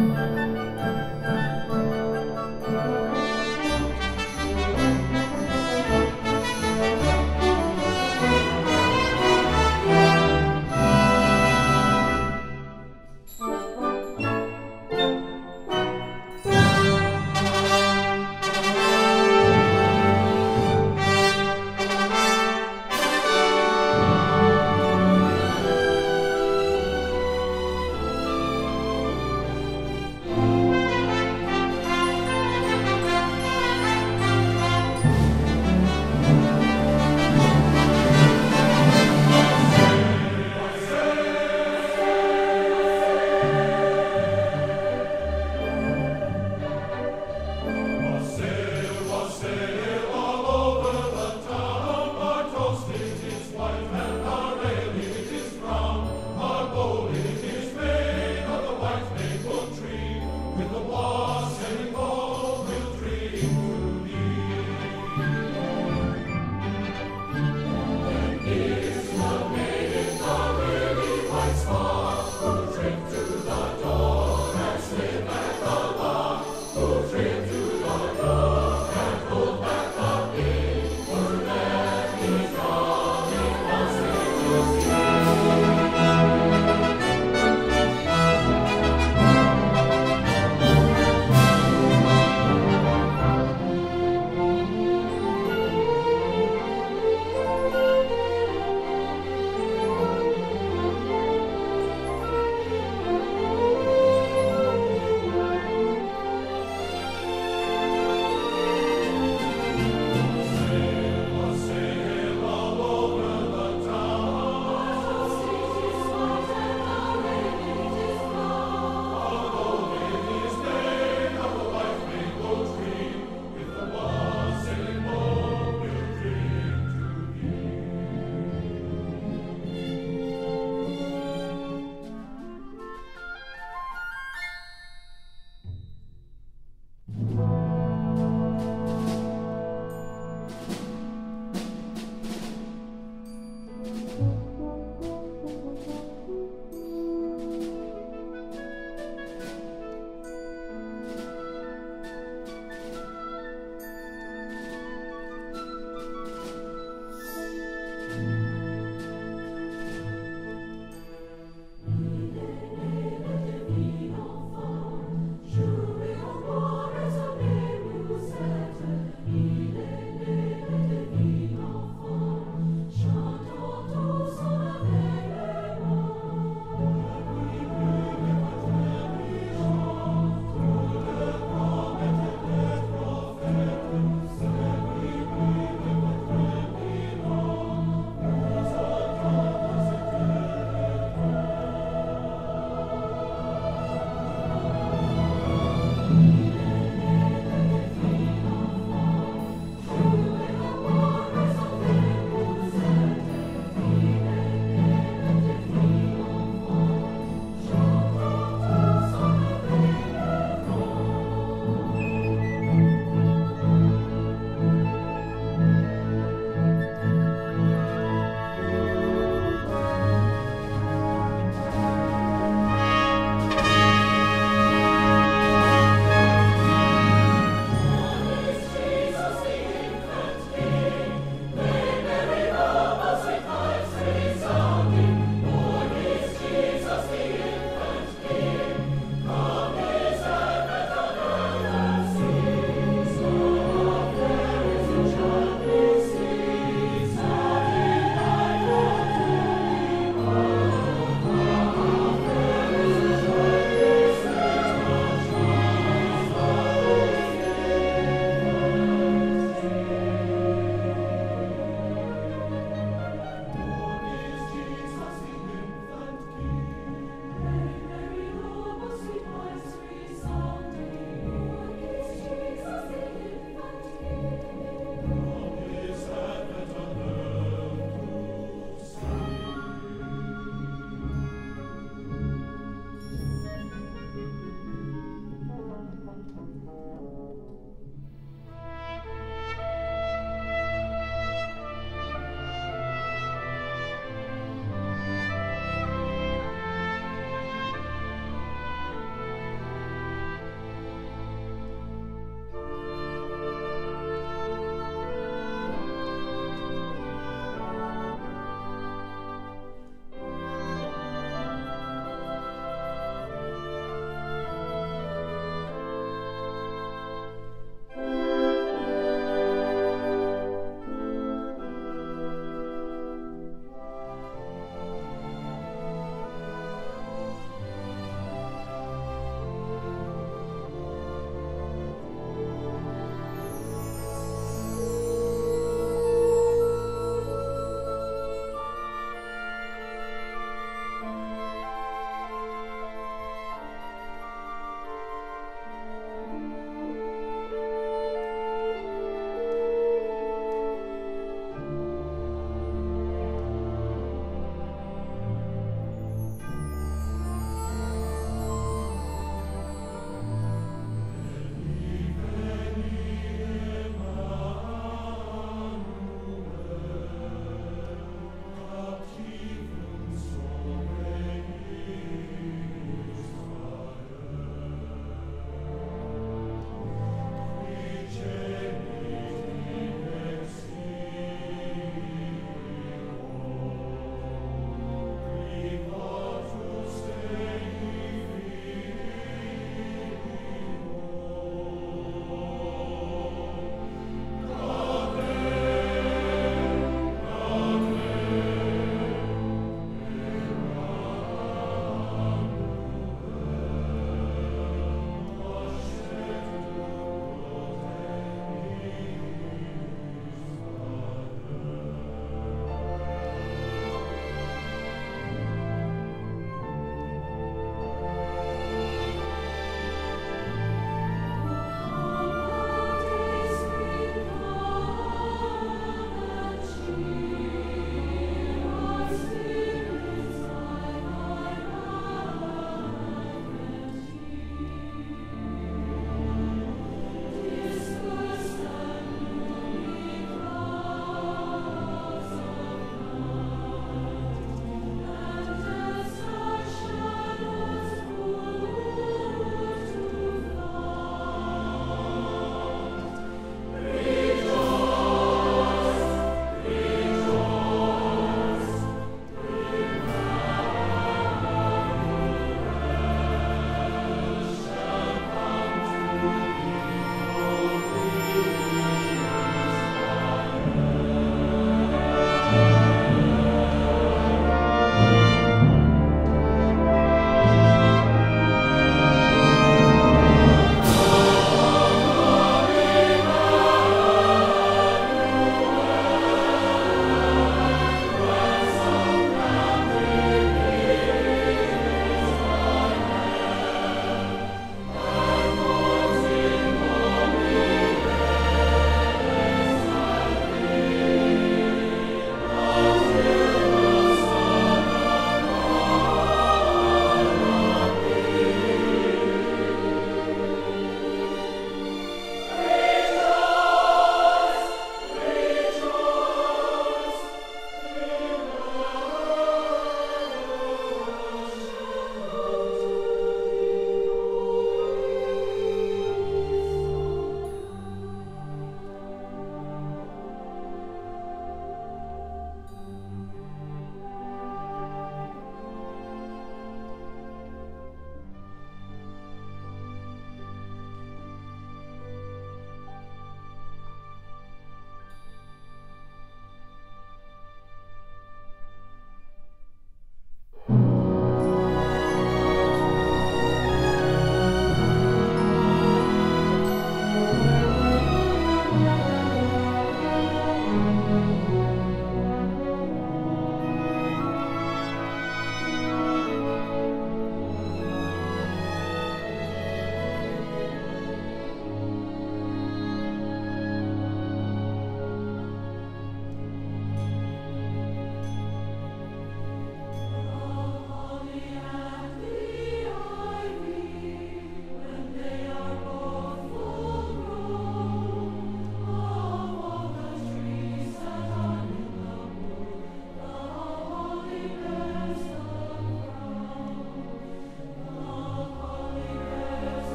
Música